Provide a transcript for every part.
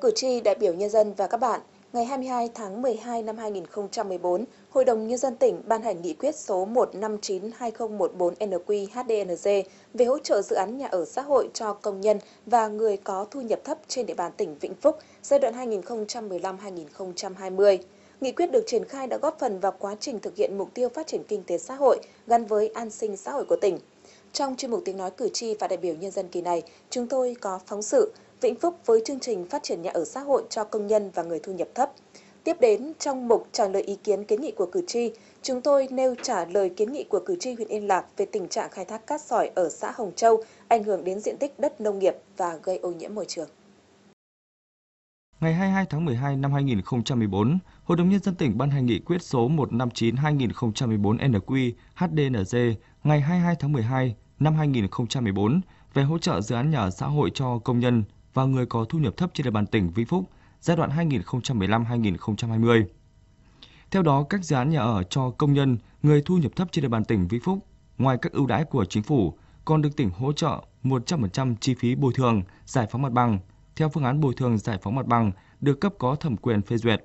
Cử tri, đại biểu nhân dân và các bạn, ngày 22 tháng 12 năm 2014, Hội đồng Nhân dân tỉnh ban hành nghị quyết số 159-2014-NQ-HDNG về hỗ trợ dự án nhà ở xã hội cho công nhân và người có thu nhập thấp trên địa bàn tỉnh Vĩnh Phúc giai đoạn 2015-2020. Nghị quyết được triển khai đã góp phần vào quá trình thực hiện mục tiêu phát triển kinh tế xã hội gắn với an sinh xã hội của tỉnh. Trong chuyên mục tiếng nói cử tri và đại biểu nhân dân kỳ này, chúng tôi có phóng sự Vĩnh Phúc với chương trình phát triển nhà ở xã hội cho công nhân và người thu nhập thấp. Tiếp đến, trong mục trả lời ý kiến kiến nghị của cử tri, chúng tôi nêu trả lời kiến nghị của cử tri huyện Yên Lạc về tình trạng khai thác cát sỏi ở xã Hồng Châu, ảnh hưởng đến diện tích đất nông nghiệp và gây ô nhiễm môi trường. Ngày 22 tháng 12 năm 2014, Hội đồng Nhân dân tỉnh ban hành nghị quyết số 159-2014 NQ-HDNG ngày 22 tháng 12 năm 2014 về hỗ trợ dự án nhà ở xã hội cho công nhân và người có thu nhập thấp trên địa bàn tỉnh Vĩnh Phúc giai đoạn 2015-2020. Theo đó, các dự án nhà ở cho công nhân, người thu nhập thấp trên địa bàn tỉnh Vĩnh Phúc, ngoài các ưu đãi của chính phủ, còn được tỉnh hỗ trợ 100% chi phí bồi thường, giải phóng mặt bằng theo phương án bồi thường giải phóng mặt bằng được cấp có thẩm quyền phê duyệt.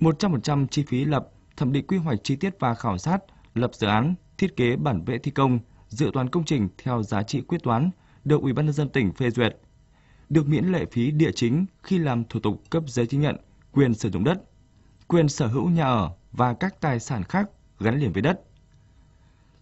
100% chi phí lập, thẩm định quy hoạch chi tiết và khảo sát, lập dự án, thiết kế bản vẽ thi công, dự toán công trình theo giá trị quyết toán được Ủy ban nhân dân tỉnh phê duyệt. Được miễn lệ phí địa chính khi làm thủ tục cấp giấy chứng nhận quyền sử dụng đất, quyền sở hữu nhà ở và các tài sản khác gắn liền với đất.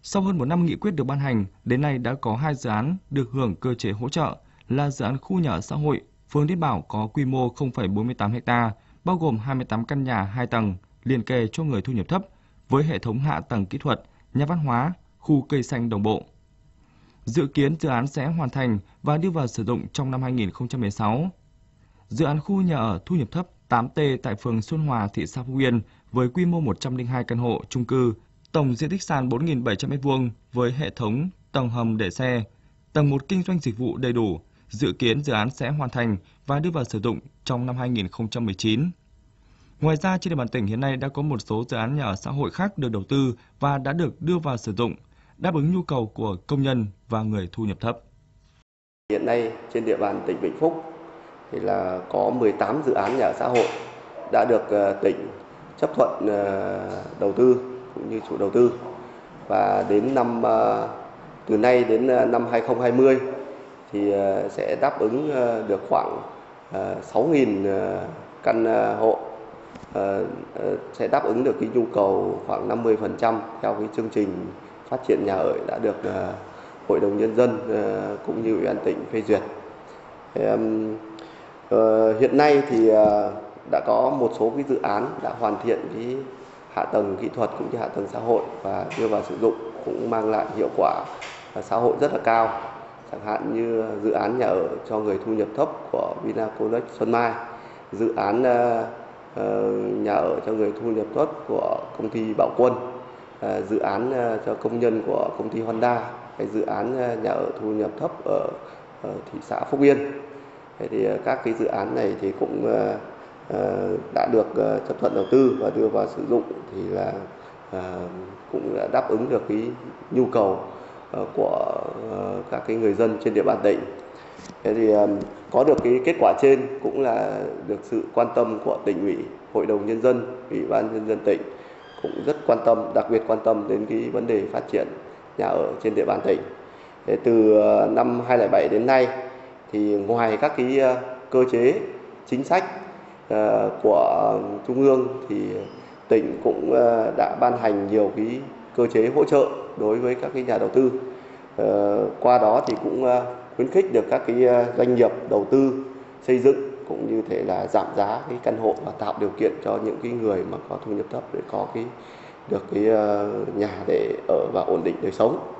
Sau hơn một năm nghị quyết được ban hành, đến nay đã có hai dự án được hưởng cơ chế hỗ trợ là dự án khu nhà ở xã hội phường Điết Bảo có quy mô 0,48 ha, bao gồm 28 căn nhà 2 tầng liền kề cho người thu nhập thấp với hệ thống hạ tầng kỹ thuật, nhà văn hóa, khu cây xanh đồng bộ. Dự kiến dự án sẽ hoàn thành và đưa vào sử dụng trong năm 2016. Dự án khu nhà ở thu nhập thấp 8T tại phường Xuân Hòa, thị xã Phú Yên với quy mô 102 căn hộ chung cư, tổng diện tích sàn 4.700 m2 với hệ thống tầng hầm để xe, tầng 1 kinh doanh dịch vụ đầy đủ, dự kiến dự án sẽ hoàn thành và đưa vào sử dụng trong năm 2019. Ngoài ra, trên địa bàn tỉnh hiện nay đã có một số dự án nhà ở xã hội khác được đầu tư và đã được đưa vào sử dụng, đáp ứng nhu cầu của công nhân và người thu nhập thấp. Hiện nay trên địa bàn tỉnh Vĩnh Phúc thì là có 18 dự án nhà ở xã hội đã được ờ, tỉnh chấp thuận ờ, đầu tư cũng như chủ đầu tư và đến năm ờ, từ nay đến năm 2020 thì sẽ đáp ứng được khoảng 6.000 căn hộ sẽ đáp ứng được cái nhu cầu khoảng 50% theo cái chương trình phát triển nhà ở đã được ờ, hội đồng nhân dân ờ, cũng như ủy ban tỉnh phê duyệt. Ờ, hiện nay thì đã có một số cái dự án đã hoàn thiện cái hạ tầng kỹ thuật cũng như hạ tầng xã hội và đưa vào sử dụng cũng mang lại hiệu quả xã hội rất là cao chẳng hạn như dự án nhà ở cho người thu nhập thấp của Vinaconex Xuân Mai, dự án nhà ở cho người thu nhập thấp của công ty Bảo Quân Ờ, dự án ờ, cho công nhân của công ty Honda cái dự án ờ, nhà ở thu nhập thấp ở, ở thị xã Phúc Yên Thế thì các cái dự án này thì cũng đã được chấp thuận đầu tư và đưa vào sử dụng thì là cũng đã đáp ứng được cái nhu cầu của các cái người dân trên địa bàn tỉnh. Thế thì có được cái kết quả trên cũng là được sự quan tâm của tỉnh ủy, hội đồng nhân dân, ủy ban nhân dân tỉnh cũng rất quan tâm, đặc biệt quan tâm đến cái vấn đề phát triển nhà ở trên địa bàn tỉnh. Thế từ ờ, năm 2007 đến nay thì ngoài các cái ờ, cơ chế chính sách ờ, của trung ương thì tỉnh cũng đã ban hành nhiều cái cơ chế hỗ trợ đối với các cái nhà đầu tư. Qua đó thì cũng khuyến khích được các cái doanh nghiệp đầu tư xây dựng cũng như thế là giảm giá cái căn hộ và tạo điều kiện cho những cái người mà có thu nhập thấp để có cái được cái ờ, nhà để ở và ổn định đời sống.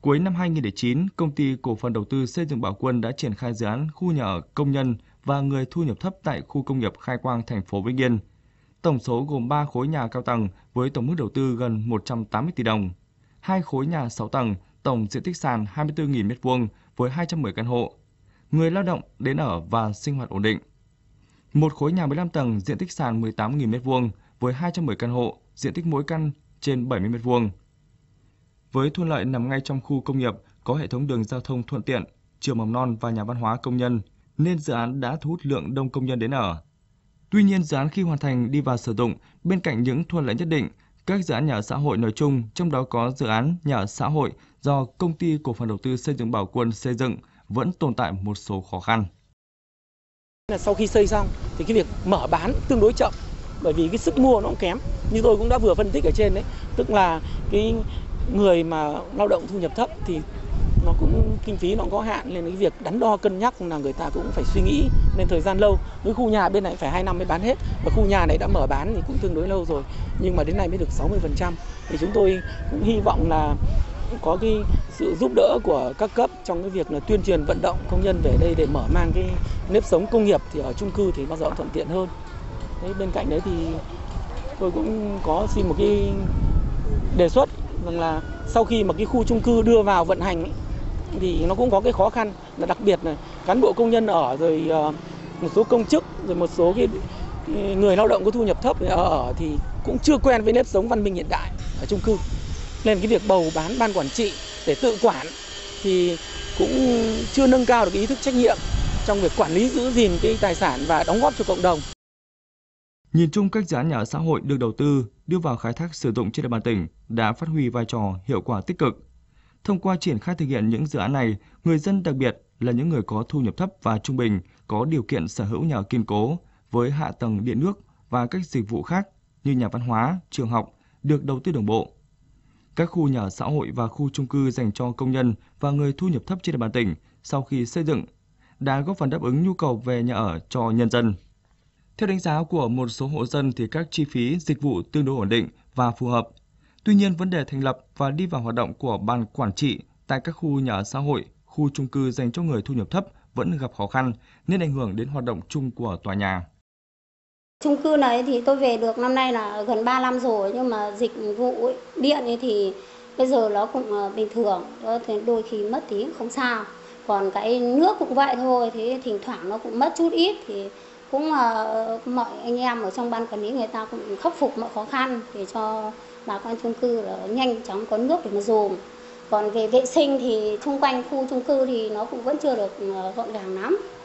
Cuối năm 2009, công ty cổ phần đầu tư xây dựng Bảo Quân đã triển khai dự án khu nhà ở công nhân và người thu nhập thấp tại khu công nghiệp Khai Quang, thành phố Vĩnh Yên. Tổng số gồm 3 khối nhà cao tầng với tổng mức đầu tư gần 180 tỷ đồng, hai khối nhà 6 tầng, tổng diện tích sàn 24.000 m2 với 210 căn hộ. Người lao động đến ở và sinh hoạt ổn định. Một khối nhà 15 tầng, diện tích sàn 18.000 m2 với 210 căn hộ, diện tích mỗi căn trên 70 m2. Với thuận lợi nằm ngay trong khu công nghiệp, có hệ thống đường giao thông thuận tiện, trường mầm non và nhà văn hóa công nhân, nên dự án đã thu hút lượng đông công nhân đến ở. Tuy nhiên, dự án khi hoàn thành đi vào sử dụng, bên cạnh những thuận lợi nhất định, các dự án nhà ở xã hội nói chung, trong đó có dự án nhà ở xã hội do công ty cổ phần đầu tư xây dựng Bảo Quân xây dựng vẫn tồn tại một số khó khăn. Sau khi xây xong thì cái việc mở bán tương đối chậm bởi vì cái sức mua nó cũng kém. Như tôi cũng đã vừa phân tích ở trên đấy, tức là cái người mà lao động thu nhập thấp thì nó cũng kinh phí nó có hạn nên cái việc đắn đo cân nhắc là người ta cũng phải suy nghĩ nên thời gian lâu với khu nhà bên này phải 2 năm mới bán hết và khu nhà này đã mở bán thì cũng tương đối lâu rồi nhưng mà đến nay mới được 60% thì chúng tôi cũng hy vọng là có cái sự giúp đỡ của các cấp trong cái việc là tuyên truyền vận động công nhân về đây để mở mang cái nếp sống công nghiệp thì ở chung cư thì bao giờ thuận tiện hơn. Đấy, bên cạnh đấy thì tôi cũng có xin một cái đề xuất rằng là sau khi mà cái khu chung cư đưa vào vận hành ấy, thì nó cũng có cái khó khăn là đặc biệt là cán bộ công nhân ở rồi ờ, một số công chức rồi một số cái người lao động có thu nhập thấp ở thì cũng chưa quen với nếp sống văn minh hiện đại ở chung cư nên cái việc bầu bán ban quản trị để tự quản thì cũng chưa nâng cao được ý thức trách nhiệm trong việc quản lý giữ gìn cái tài sản và đóng góp cho cộng đồng. Nhìn chung các dự án nhà ở xã hội được đầu tư đưa vào khai thác sử dụng trên địa bàn tỉnh đã phát huy vai trò hiệu quả tích cực. Thông qua triển khai thực hiện những dự án này, người dân đặc biệt là những người có thu nhập thấp và trung bình có điều kiện sở hữu nhà kiên cố với hạ tầng điện nước và các dịch vụ khác như nhà văn hóa, trường học được đầu tư đồng bộ. Các khu nhà xã hội và khu chung cư dành cho công nhân và người thu nhập thấp trên địa bàn tỉnh sau khi xây dựng đã góp phần đáp ứng nhu cầu về nhà ở cho nhân dân. Theo đánh giá của một số hộ dân thì các chi phí dịch vụ tương đối ổn định và phù hợp. Tuy nhiên, vấn đề thành lập và đi vào hoạt động của ban quản trị tại các khu nhà ở xã hội, khu chung cư dành cho người thu nhập thấp vẫn gặp khó khăn nên ảnh hưởng đến hoạt động chung của tòa nhà. Chung cư này thì tôi về được năm nay là gần 3 năm rồi nhưng mà dịch vụ ấy, điện ấy thì bây giờ nó cũng ờ, bình thường, thì đôi khi mất tí cũng không sao. Còn cái nước cũng vậy thôi, thế thỉnh thoảng nó cũng mất chút ít thì cũng uh, mọi anh em ở trong ban quản lý người ta cũng khắc phục mọi khó khăn để cho bà con chung cư là nhanh chóng có nước để mà dùng. Còn về vệ sinh thì xung quanh khu chung cư thì nó cũng vẫn chưa được ờ, gọn gàng lắm.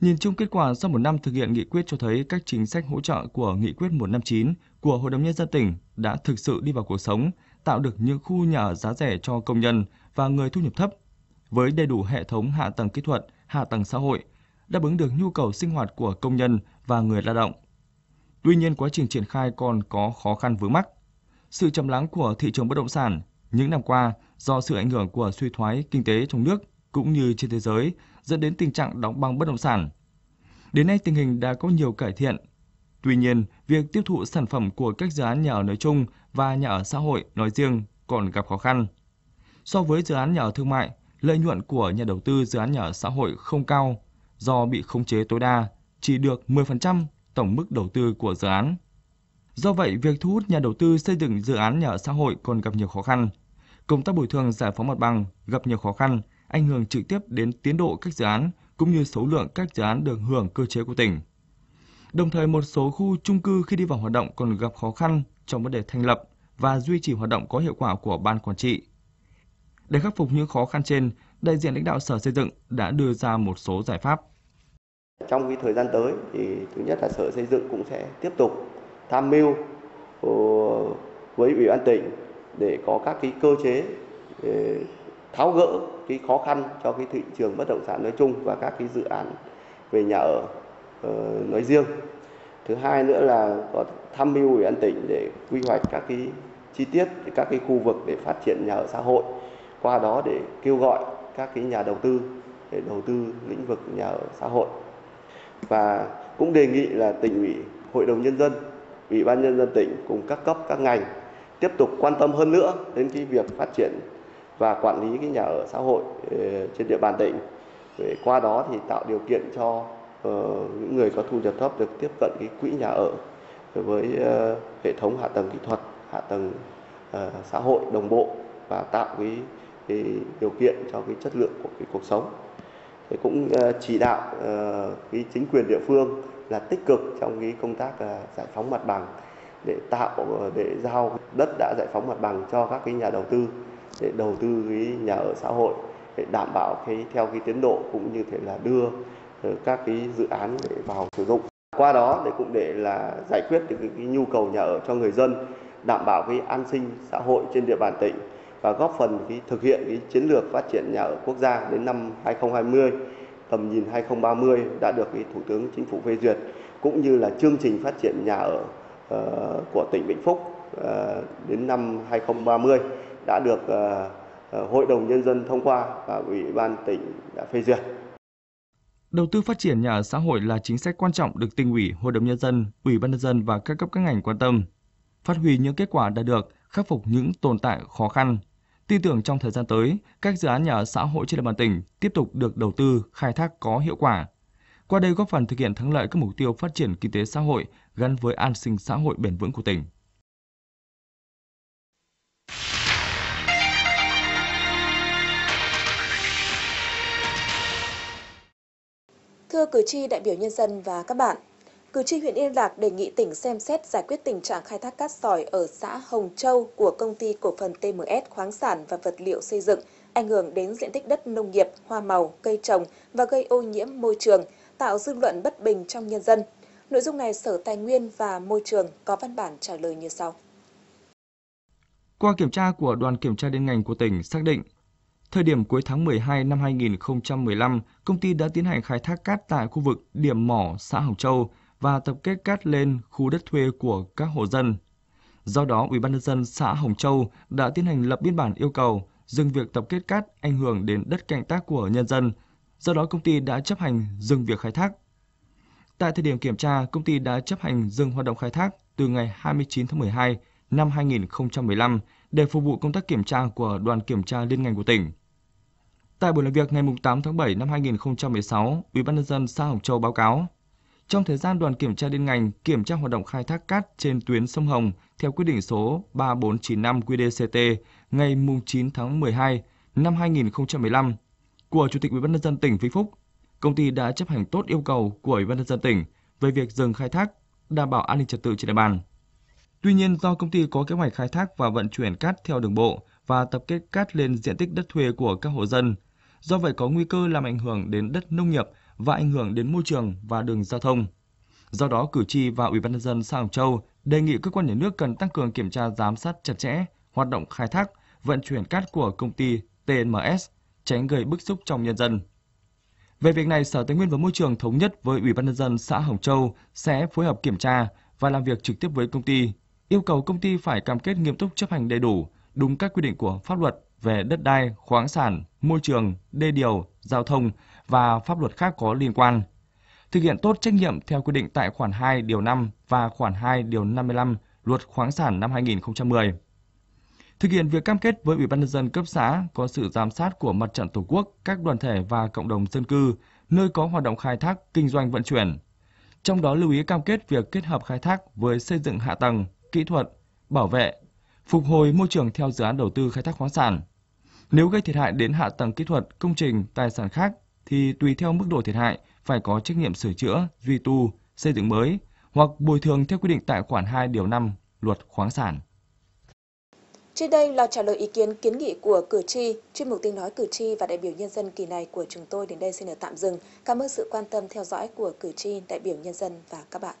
Nhìn chung kết quả sau một năm thực hiện nghị quyết cho thấy các chính sách hỗ trợ của nghị quyết 159 của Hội đồng Nhân dân tỉnh đã thực sự đi vào cuộc sống, tạo được những khu nhà ở giá rẻ cho công nhân và người thu nhập thấp, với đầy đủ hệ thống hạ tầng kỹ thuật, hạ tầng xã hội, đáp ứng được nhu cầu sinh hoạt của công nhân và người lao động. Tuy nhiên, quá trình triển khai còn có khó khăn vướng mắc. Sự trầm lắng của thị trường bất động sản những năm qua do sự ảnh hưởng của suy thoái kinh tế trong nước cũng như trên thế giới dẫn đến tình trạng đóng băng bất động sản. Đến nay tình hình đã có nhiều cải thiện. Tuy nhiên, việc tiêu thụ sản phẩm của các dự án nhà ở nói chung và nhà ở xã hội nói riêng còn gặp khó khăn. So với dự án nhà ở thương mại, lợi nhuận của nhà đầu tư dự án nhà ở xã hội không cao do bị khống chế tối đa, chỉ được 10% tổng mức đầu tư của dự án. Do vậy, việc thu hút nhà đầu tư xây dựng dự án nhà ở xã hội còn gặp nhiều khó khăn. Công tác bồi thường giải phóng mặt bằng gặp nhiều khó khăn, ảnh hưởng trực tiếp đến tiến độ các dự án cũng như số lượng các dự án được hưởng cơ chế của tỉnh. Đồng thời một số khu chung cư khi đi vào hoạt động còn gặp khó khăn trong vấn đề thành lập và duy trì hoạt động có hiệu quả của ban quản trị. Để khắc phục những khó khăn trên, đại diện lãnh đạo Sở Xây dựng đã đưa ra một số giải pháp. Trong cái thời gian tới thì thứ nhất là Sở Xây dựng cũng sẽ tiếp tục tham mưu ờ, với Ủy ban tỉnh để có các cái cơ chế để tháo gỡ cái khó khăn cho cái thị trường bất động sản nói chung và các cái dự án về nhà ở uh, nói riêng. Thứ hai nữa là có tham mưu ủy ban tỉnh để quy hoạch các cái chi tiết các cái khu vực để phát triển nhà ở xã hội. Qua đó để kêu gọi các cái nhà đầu tư để đầu tư lĩnh vực nhà ở xã hội. Và cũng đề nghị là tỉnh ủy, hội đồng nhân dân, ủy ban nhân dân tỉnh cùng các cấp các ngành tiếp tục quan tâm hơn nữa đến cái việc phát triển và quản lý cái nhà ở xã hội ờ, trên địa bàn tỉnh. Để qua đó thì tạo điều kiện cho ờ, những người có thu nhập thấp được tiếp cận cái quỹ nhà ở với ờ, hệ thống hạ tầng kỹ thuật hạ tầng xã hội đồng bộ và tạo cái, cái điều kiện cho cái chất lượng của cái cuộc sống. Thì cũng chỉ đạo cái chính quyền địa phương là tích cực trong cái công tác giải phóng mặt bằng để tạo để giao đất đã giải phóng mặt bằng cho các cái nhà đầu tư để đầu tư cái nhà ở xã hội để đảm bảo cái theo cái tiến độ cũng như thể là đưa ờ, các cái dự án để vào sử dụng. Qua đó để cũng để là giải quyết được cái, nhu cầu nhà ở cho người dân, đảm bảo cái an sinh xã hội trên địa bàn tỉnh và góp phần cái thực hiện cái chiến lược phát triển nhà ở quốc gia đến năm 2020 tầm nhìn 2030 đã được cái Thủ tướng Chính phủ phê duyệt cũng như là chương trình phát triển nhà ở uh, của tỉnh Vĩnh Phúc uh, đến năm 2030 đã được ờ, ờ, Hội đồng Nhân dân thông qua và Ủy ban tỉnh đã phê duyệt. Đầu tư phát triển nhà ở xã hội là chính sách quan trọng được tỉnh ủy, Hội đồng Nhân dân, Ủy ban Nhân dân và các cấp các ngành quan tâm. Phát huy những kết quả đã được, khắc phục những tồn tại khó khăn, Tin tưởng trong thời gian tới, các dự án nhà ở xã hội trên địa bàn tỉnh tiếp tục được đầu tư, khai thác có hiệu quả. Qua đây góp phần thực hiện thắng lợi các mục tiêu phát triển kinh tế xã hội gắn với an sinh xã hội bền vững của tỉnh. Thưa cử tri, đại biểu nhân dân và các bạn, Cử tri huyện Yên Lạc đề nghị tỉnh xem xét giải quyết tình trạng khai thác cát sỏi ở xã Hồng Châu của công ty cổ phần TMS khoáng sản và vật liệu xây dựng, ảnh hưởng đến diện tích đất nông nghiệp, hoa màu, cây trồng và gây ô nhiễm môi trường, tạo dư luận bất bình trong nhân dân. Nội dung này Sở Tài nguyên và Môi trường có văn bản trả lời như sau. Qua kiểm tra của đoàn kiểm tra liên ngành của tỉnh xác định Thời điểm cuối tháng 12 năm 2015, công ty đã tiến hành khai thác cát tại khu vực điểm mỏ xã Hồng Châu và tập kết cát lên khu đất thuê của các hộ dân. Do đó, Ủy ban nhân dân xã Hồng Châu đã tiến hành lập biên bản yêu cầu dừng việc tập kết cát ảnh hưởng đến đất canh tác của nhân dân. Do đó, công ty đã chấp hành dừng việc khai thác. Tại thời điểm kiểm tra, công ty đã chấp hành dừng hoạt động khai thác từ ngày 29 tháng 12 năm 2015 để phục vụ công tác kiểm tra của đoàn kiểm tra liên ngành của tỉnh. Tại buổi làm việc ngày 8 tháng 7 năm 2016, Ủy ban nhân dân xã Hồng Châu báo cáo trong thời gian đoàn kiểm tra liên ngành kiểm tra hoạt động khai thác cát trên tuyến sông Hồng theo quyết định số 3495 QĐ-CT ngày 9 tháng 12 năm 2015 của Chủ tịch Ủy ban nhân dân tỉnh Vĩnh Phúc, công ty đã chấp hành tốt yêu cầu của Ủy ban nhân dân tỉnh về việc dừng khai thác, đảm bảo an ninh trật tự trên địa bàn. Tuy nhiên, do công ty có kế hoạch khai thác và vận chuyển cát theo đường bộ và tập kết cát lên diện tích đất thuê của các hộ dân, do vậy có nguy cơ làm ảnh hưởng đến đất nông nghiệp và ảnh hưởng đến môi trường và đường giao thông. Do đó, cử tri và Ủy ban nhân dân xã Hồng Châu đề nghị cơ quan nhà nước cần tăng cường kiểm tra giám sát chặt chẽ hoạt động khai thác, vận chuyển cát của công ty TNMS, tránh gây bức xúc trong nhân dân. Về việc này, Sở Tài nguyên và Môi trường thống nhất với Ủy ban nhân dân xã Hồng Châu sẽ phối hợp kiểm tra và làm việc trực tiếp với công ty, yêu cầu công ty phải cam kết nghiêm túc chấp hành đầy đủ, đúng các quy định của pháp luật về đất đai, khoáng sản, môi trường, đê điều, giao thông và pháp luật khác có liên quan. Thực hiện tốt trách nhiệm theo quy định tại khoản 2 điều 5 và khoản 2 điều 55 Luật khoáng sản năm 2010. Thực hiện việc cam kết với Ủy ban nhân dân cấp xã có sự giám sát của Mặt trận Tổ quốc, các đoàn thể và cộng đồng dân cư nơi có hoạt động khai thác, kinh doanh vận chuyển. Trong đó lưu ý cam kết việc kết hợp khai thác với xây dựng hạ tầng, kỹ thuật, bảo vệ, phục hồi môi trường theo dự án đầu tư khai thác khoáng sản. Nếu gây thiệt hại đến hạ tầng kỹ thuật, công trình, tài sản khác thì tùy theo mức độ thiệt hại phải có trách nhiệm sửa chữa, duy tu, xây dựng mới hoặc bồi thường theo quy định tại khoản 2 điều 5 Luật khoáng sản. Trên đây là trả lời ý kiến kiến nghị của cử tri. Chuyên mục tiếng nói cử tri và đại biểu nhân dân kỳ này của chúng tôi đến đây xin được tạm dừng. Cảm ơn sự quan tâm theo dõi của cử tri, đại biểu nhân dân và các bạn.